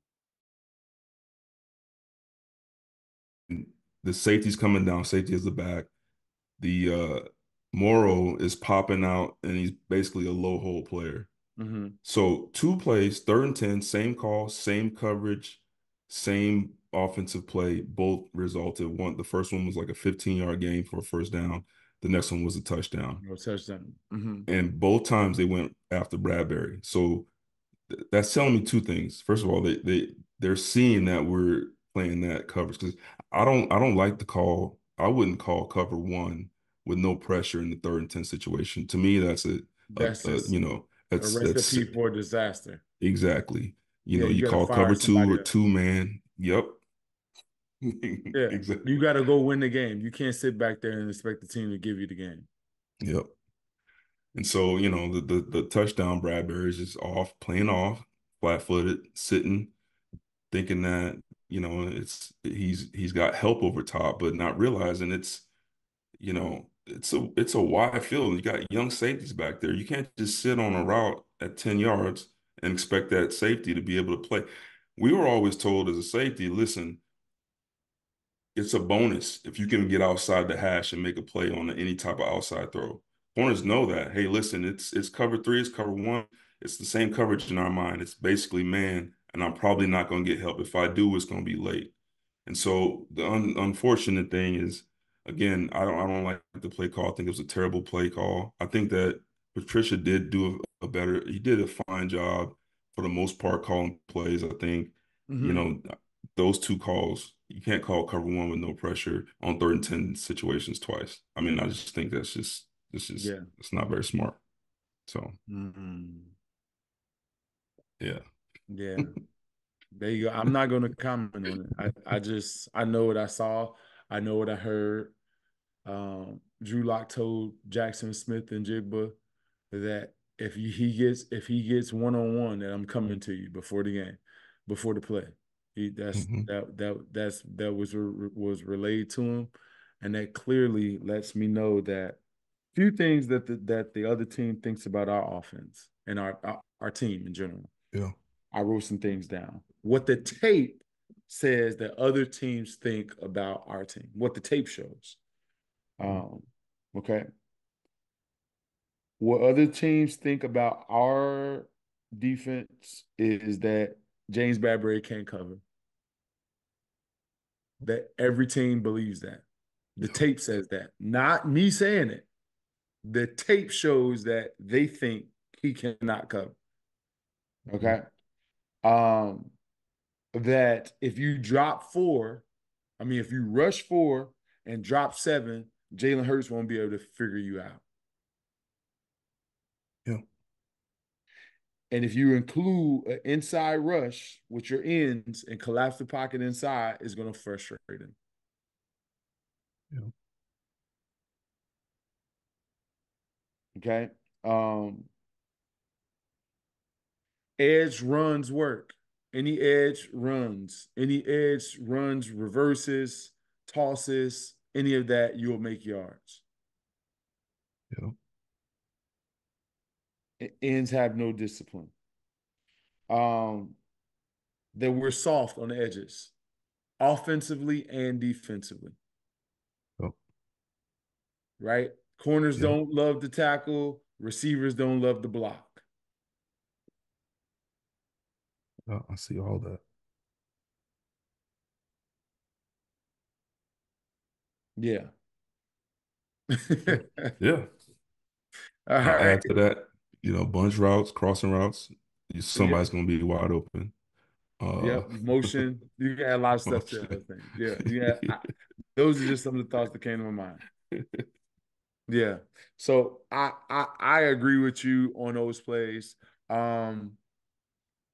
The safety's coming down. Safety is the back. The uh Morrow is popping out, and he's basically a low hole player. Mm-hmm. So two plays, third and ten, same call, same coverage, same offensive play. Both resulted. One, the first one was like a 15 yard game for a first down. The next one was a touchdown. No touchdown. Mm-hmm. And both times they went after Bradberry. So th- that's telling me two things. First of all, they they they're seeing that we're playing that coverage because I don't I don't like the call. I wouldn't call cover one with no pressure in the third and ten situation. To me, that's a, that's a, a you know that's a recipe that's, for disaster. Exactly. You yeah, know, you, you call cover two or two man. Yep. yeah, exactly. You got to go win the game. You can't sit back there and expect the team to give you the game. Yep. And so you know the the, the touchdown Bradberry is just off, playing off, flat footed, sitting, thinking that you know it's he's he's got help over top, but not realizing it's you know it's a it's a wide field. You got young safeties back there. You can't just sit on a route at ten yards and expect that safety to be able to play. We were always told as a safety, listen, it's a bonus if you can get outside the hash and make a play on any type of outside throw. Corners know that. Hey, listen, it's it's cover three, it's cover one. It's the same coverage in our mind. It's basically man, and I'm probably not going to get help. If I do, it's going to be late. And so the un- unfortunate thing is, again, I don't I don't like the play call. I think it was a terrible play call. I think that Patricia did do a better. He did a fine job for the most part calling plays. I think mm-hmm. you know those two calls. You can't call cover one with no pressure on third and ten situations twice. I mean, I just think that's just this is yeah. it's not very smart. So mm-hmm. yeah, yeah. there you go. I'm not going to comment on it. I I just I know what I saw. I know what I heard. Um, Drew Lock told Jaxon Smith-Njigba that if he gets if he gets one on one, that I'm coming to you before the game, before the play. He, that's mm-hmm. that that that's that was was relayed to him, and that clearly lets me know that few things that the, that the other team thinks about our offense and our, our our team in general. Yeah, I wrote some things down. What the tape says that other teams think about our team. What the tape shows. Mm-hmm. Um, okay what other teams think about our defense is that James Bradberry can't cover. That every team believes that. The tape says that. Not me saying it. The tape shows that they think he cannot cover. Okay. Um that if you drop four, I mean if you rush four and drop seven, Jalen Hurts won't be able to figure you out. And if you include an inside rush with your ends and collapse the pocket inside, is going to frustrate him. Yeah. Okay. Um, edge runs work. Any edge runs, any edge runs, reverses, tosses, any of that, you'll make yards. Yeah ends have no discipline. Um, that we're soft on the edges, offensively and defensively. Oh. Right? Corners yeah. don't love to tackle, receivers don't love to block. Oh, I see all that. Yeah. yeah. All right. add to that you know, bunch routes, crossing routes. Somebody's yeah. gonna be wide open. Uh, yeah, motion. You got a lot of stuff to there. Yeah, yeah. I, those are just some of the thoughts that came to my mind. Yeah. So I, I I agree with you on those plays. Um,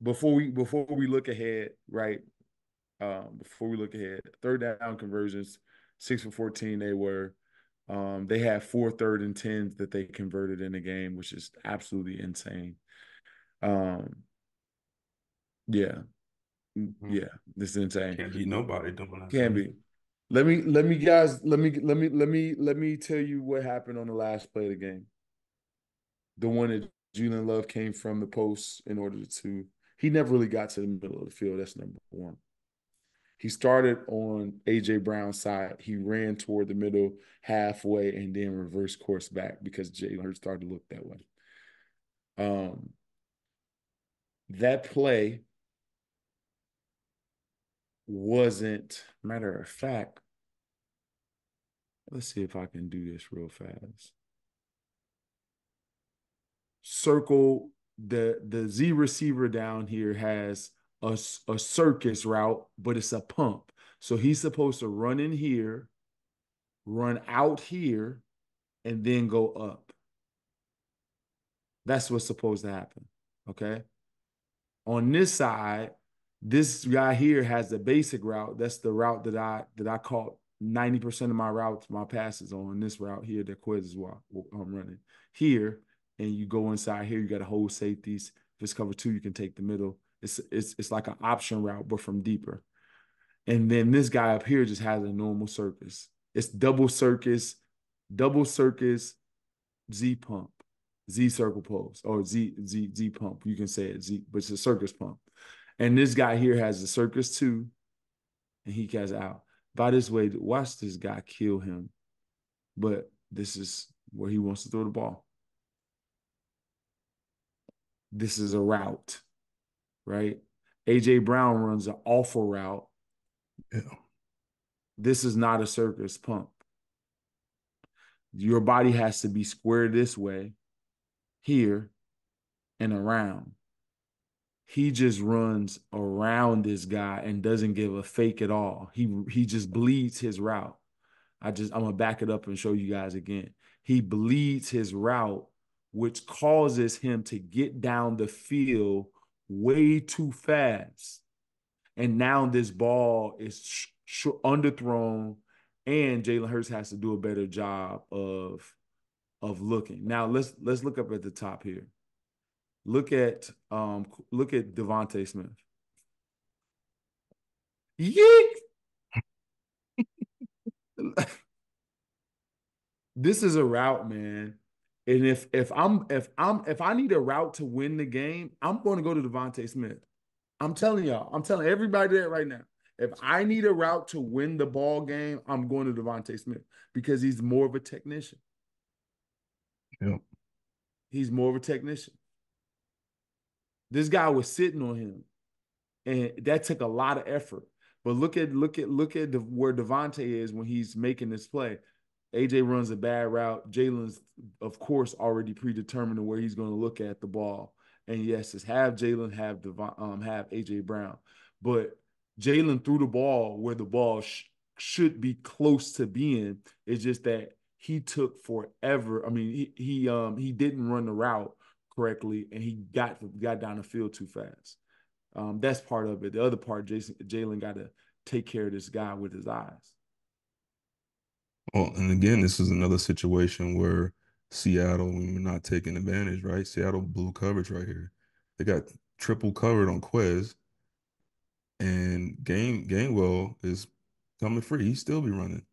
before we before we look ahead, right? Um, before we look ahead, third down conversions, six for fourteen. They were um, they had four third and tens that they converted in the game, which is absolutely insane. Um, yeah, mm-hmm. yeah, this is insane. Can't beat nobody doing that. Can't be. Let me let me guys let me let me let me let me tell you what happened on the last play of the game. The one that Julian Love came from the post in order to he never really got to the middle of the field. That's number one. He started on AJ Brown's side. He ran toward the middle halfway and then reversed course back because Jalen Hurts started to look that way. Um, that play wasn't matter of fact. Let's see if I can do this real fast. Circle the the Z receiver down here has a, a circus route, but it's a pump. So he's supposed to run in here, run out here, and then go up. That's what's supposed to happen. Okay. On this side, this guy here has the basic route. That's the route that I that I caught 90% of my routes, my passes on this route here that Quiz is what I'm um, running. Here, and you go inside here, you got to hold safeties. If it's cover two, you can take the middle. It's it's it's like an option route, but from deeper. And then this guy up here just has a normal circus. It's double circus, double circus, Z pump, Z circle pulse, or Z Z Z pump. You can say it Z, but it's a circus pump. And this guy here has a circus too, and he gets out. By this way, watch this guy kill him. But this is where he wants to throw the ball. This is a route right? AJ Brown runs an awful route. Yeah. This is not a circus pump. Your body has to be squared this way, here, and around. He just runs around this guy and doesn't give a fake at all. He he just bleeds his route. I just I'm gonna back it up and show you guys again. He bleeds his route, which causes him to get down the field way too fast. And now this ball is sh- sh- underthrown, and Jalen Hurts has to do a better job of of looking. Now let's let's look up at the top here. Look at um look at DeVonta Smith. Yeet! this is a route, man. And if if I'm if I'm if I need a route to win the game, I'm going to go to DeVonta Smith. I'm telling y'all, I'm telling everybody that right now. If I need a route to win the ball game, I'm going to DeVonta Smith because he's more of a technician. Yep. He's more of a technician. This guy was sitting on him, and that took a lot of effort. But look at look at look at the, where DeVonta is when he's making this play. AJ runs a bad route. Jalen's, of course, already predetermined where he's going to look at the ball. And yes, it's have Jalen, have Devon, um, have AJ Brown, but Jalen threw the ball where the ball sh- should be close to being. It's just that he took forever. I mean, he he um he didn't run the route correctly, and he got got down the field too fast. Um, that's part of it. The other part, Jason Jalen got to take care of this guy with his eyes. Well, and again, this is another situation where Seattle, we were not taking advantage, right? Seattle blew coverage right here. They got triple covered on Quez, and Game Gainwell is coming free. He still be running.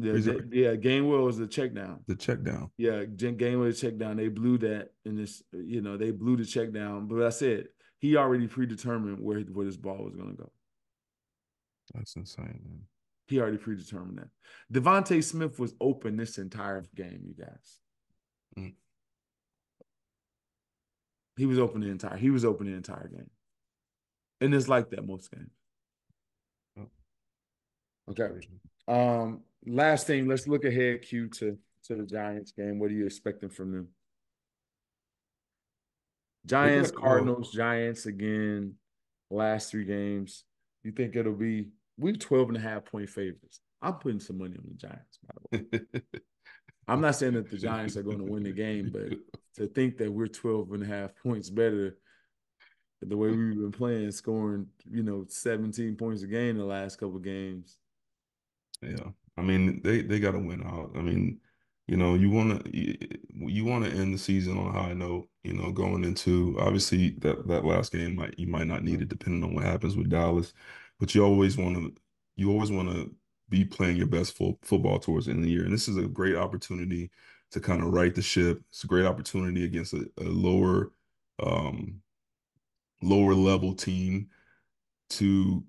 Yeah, a- yeah. Gainwell was the check down. The check down. Yeah, Gainwell the check down. They blew that in this. You know, they blew the check down. But I said he already predetermined where where this ball was going to go. That's insane, man. He already predetermined that. DeVonta Smith was open this entire game, you guys. Mm. He was open the entire. He was open the entire game, and it's like that most games. Oh. Okay. Um. Last thing, let's look ahead. Q to to the Giants game. What are you expecting from them? Giants, oh. Cardinals, Giants again. Last three games. You think it'll be? We're 12 and a half point favorites. I'm putting some money on the Giants, by the way. I'm not saying that the Giants are going to win the game, but to think that we're 12 and a half points better the way we've been playing, scoring, you know, 17 points a game the last couple games. Yeah, I mean they they got to win out. I mean, you know, you want to you, you want to end the season on a high note. You know, going into obviously that that last game might you might not need it depending on what happens with Dallas, but you always want to you always want to be playing your best full, football towards the end of the year, and this is a great opportunity to kind of right the ship. It's a great opportunity against a, a lower um lower level team to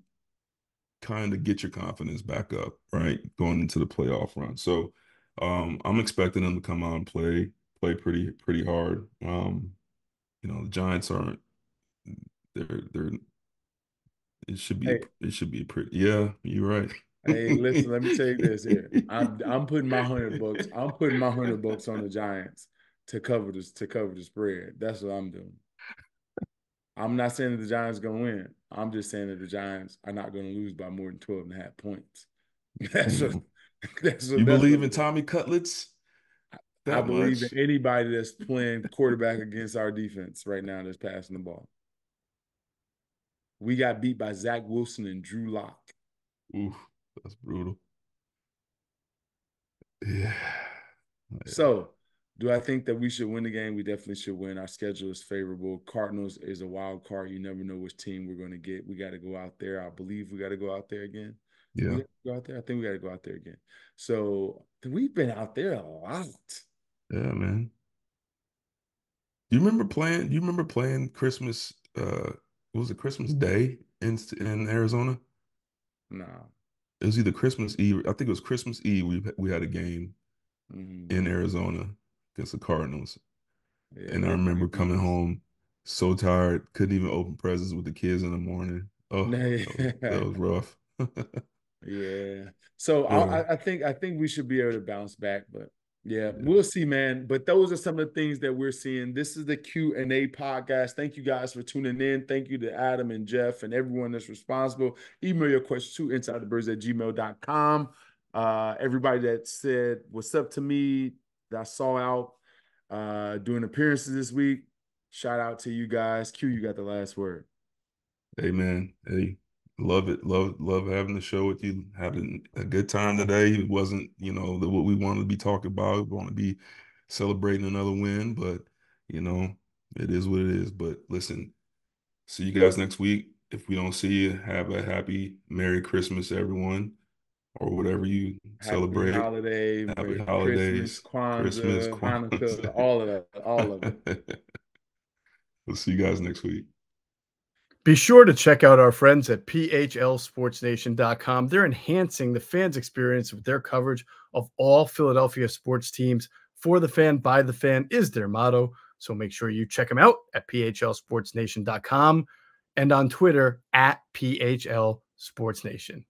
kind of get your confidence back up, right? Going into the playoff run. So um I'm expecting them to come out and play play pretty pretty hard. Um you know, the Giants aren't they're they're it should be Hey. it should be pretty yeah, you're right. Hey, listen, let me tell you this here. I'm I'm putting my hundred bucks. I'm putting my hundred bucks on the Giants to cover this to cover the spread. That's what I'm doing. I'm not saying that the Giants gonna win. I'm just saying that the Giants are not gonna lose by more than 12 and a half points. That's what mm. that's what You that's believe what- in Tommy Cutlets? I believe much? in anybody that's playing quarterback against our defense right now that's passing the ball. We got beat by Zach Wilson and Drew Lock. Oof, that's brutal. Yeah. Yeah. So, do I think that we should win the game? We definitely should win. Our schedule is favorable. Cardinals is a wild card. You never know which team we're going to get. We got to go out there. I believe we got to go out there again. Yeah. go out there. I think we got to go out there again. So we've been out there a lot. Yeah, man. You remember playing? You remember playing Christmas? Uh, was it Christmas Day in in Arizona? No. It was either Christmas Eve. I think it was Christmas Eve. We we had a game Mhm. in Arizona against the Cardinals, Yeah, and I remember coming home so tired, couldn't even open presents with the kids in the morning. Oh, that was, that was rough. Yeah. So I, I- I think I think we should be able to bounce back, but Yeah, we'll see, man. But those are some of the things that we're seeing. This is the Q and A podcast. Thank you guys for tuning in. Thank you to Adam and Jeff and everyone that's responsible. Email your questions to insidethebirds at gmail.com. Uh, everybody that said what's up to me that I saw out uh, doing appearances this week. Shout out to you guys. Q, you got the last word. Hey man, hey, love it, love love having the show with you. Having a good time today. It wasn't, you know, the, what we wanted to be talking about. We want to be celebrating another win, but you know, it is what it is. But listen, see you guys next week. If we don't see you, have a happy Merry Christmas, everyone, or whatever you Happy celebrate. holiday, Happy Merry holidays, Kwanzaa, Christmas, Hanukkah, Kwanzaa. all of that, all of it. we'll see you guys next week. Be sure to check out our friends at PHLSportsNation.com. They're enhancing the fans' experience with their coverage of all Philadelphia sports teams. For the fan, by the fan is their motto. So make sure you check them out at PHLSportsNation.com and on Twitter at PHL Sports Nation.